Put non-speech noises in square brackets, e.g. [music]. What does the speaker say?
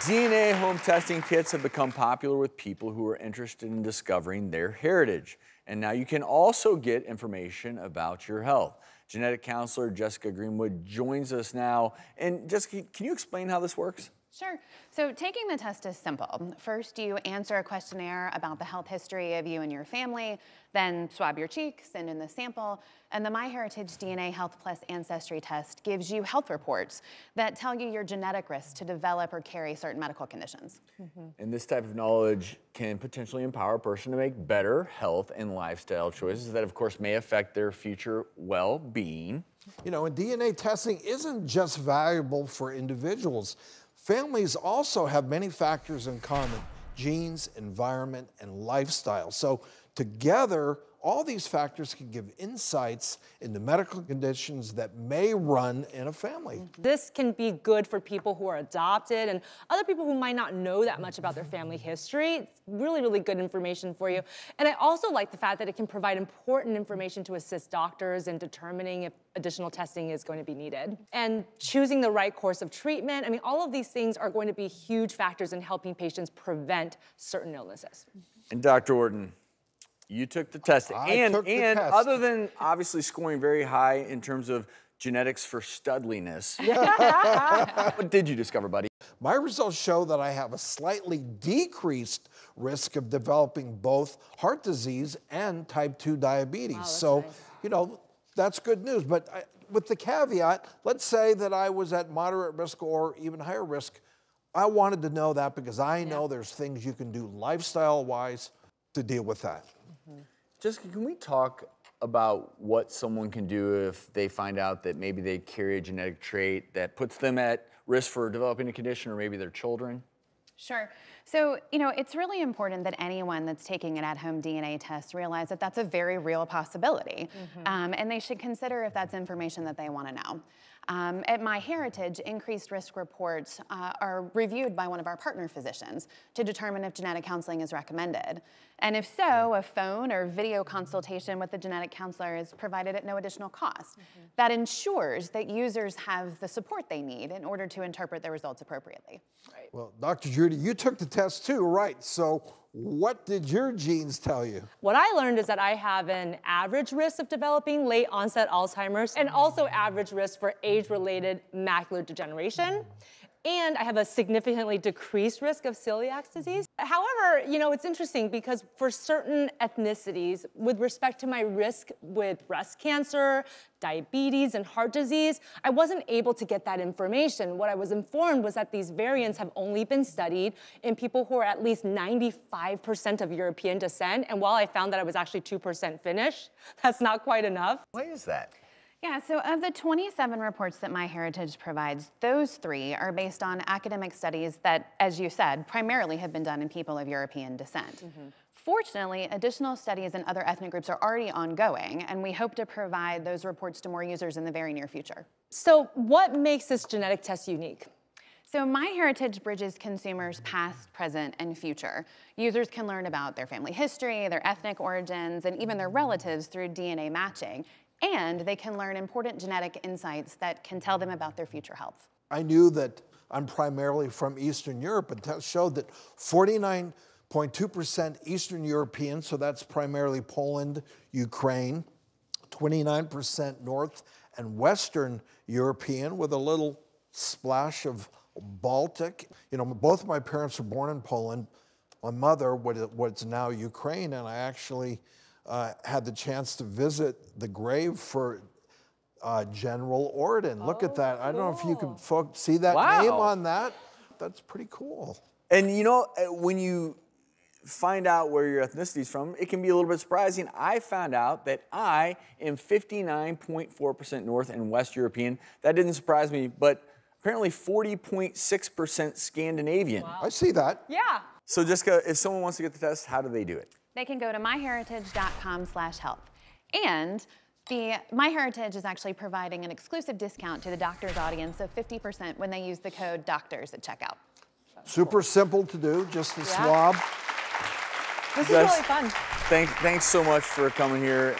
DNA home testing kits have become popular with people who are interested in discovering their heritage. And now you can also get information about your health. Genetic counselor Jessica Greenwood joins us now. And Jessica, can you explain how this works? Sure. So taking the test is simple. First, you answer a questionnaire about the health history of you and your family, then swab your cheek, send in the sample, and the MyHeritage DNA Health Plus Ancestry Test gives you health reports that tell you your genetic risk to develop or carry certain medical conditions. Mm -hmm. And this type of knowledge can potentially empower a person to make better health and lifestyle choices that, of course, may affect their future well-being. You know, and DNA testing isn't just valuable for individuals. Families also have many factors in common genes, environment, and lifestyle. So, together, all these factors can give insights into medical conditions that may run in a family. This can be good for people who are adopted and other people who might not know that much about their family history. It's really, really good information for you. And I also like the fact that it can provide important information to assist doctors in determining if additional testing is going to be needed. And choosing the right course of treatment, I mean, all of these things are going to be huge factors in helping patients prevent certain illnesses. And Dr. Ordon, you took the test. I and took the and test. other than obviously scoring very high in terms of genetics for studliness, [laughs] what did you discover, buddy? My results show that I have a slightly decreased risk of developing both heart disease and type 2 diabetes. Wow, so, nice. you know, that's good news. But I, with the caveat, let's say that I was at moderate risk or even higher risk. I wanted to know that because I know there's things you can do lifestyle wise to deal with that. Jessica, can we talk about what someone can do if they find out that maybe they carry a genetic trait that puts them at risk for developing a condition or maybe their children? Sure. So, you know, it's really important that anyone that's taking an at-home DNA test realize that that's a very real possibility. Mm -hmm. um, and they should consider if that's information that they want to know. Um, at MyHeritage, increased risk reports uh, are reviewed by one of our partner physicians to determine if genetic counseling is recommended. And if so, a phone or video consultation with the genetic counselor is provided at no additional cost. Mm -hmm. That ensures that users have the support they need in order to interpret their results appropriately. Right. Well, Dr. Judy, you took the test too, right? So what did your genes tell you? What I learned is that I have an average risk of developing late onset Alzheimer's and also average risk for age-related macular degeneration and I have a significantly decreased risk of celiac mm-hmm. disease. However, you know, it's interesting because for certain ethnicities, with respect to my risk with breast cancer, diabetes, and heart disease, I wasn't able to get that information. What I was informed was that these variants have only been studied in people who are at least 95% of European descent, and while I found that I was actually 2% Finnish, [laughs] that's not quite enough. Why is that? Yeah, so of the 27 reports that MyHeritage provides, those three are based on academic studies that, as you said, primarily have been done in people of European descent. Mm -hmm. Fortunately, additional studies in other ethnic groups are already ongoing, and we hope to provide those reports to more users in the very near future. So what makes this genetic test unique? So MyHeritage bridges consumers past, present, and future. Users can learn about their family history, their ethnic origins, and even their relatives through DNA matching and they can learn important genetic insights that can tell them about their future health. I knew that I'm primarily from Eastern Europe, and that showed that 49.2% Eastern European, so that's primarily Poland, Ukraine, 29% North and Western European with a little splash of Baltic. You know, both of my parents were born in Poland. My mother, what's now Ukraine, and I actually uh, had the chance to visit the grave for uh, General Ordon. Look oh, at that. I don't know if you can folks see that wow. name on that. That's pretty cool. And you know, uh, when you find out where your ethnicity is from, it can be a little bit surprising. I found out that I am 59.4% North and West European. That didn't surprise me, but apparently 40.6% Scandinavian. Wow. I see that. Yeah. So Jessica, if someone wants to get the test, how do they do it? They can go to myheritage.com slash health. And the MyHeritage is actually providing an exclusive discount to the doctor's audience of 50% when they use the code DOCTORS at checkout. Super simple to do, just the yeah. swab. This is really fun. Thanks, thanks so much for coming here.